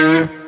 Bye.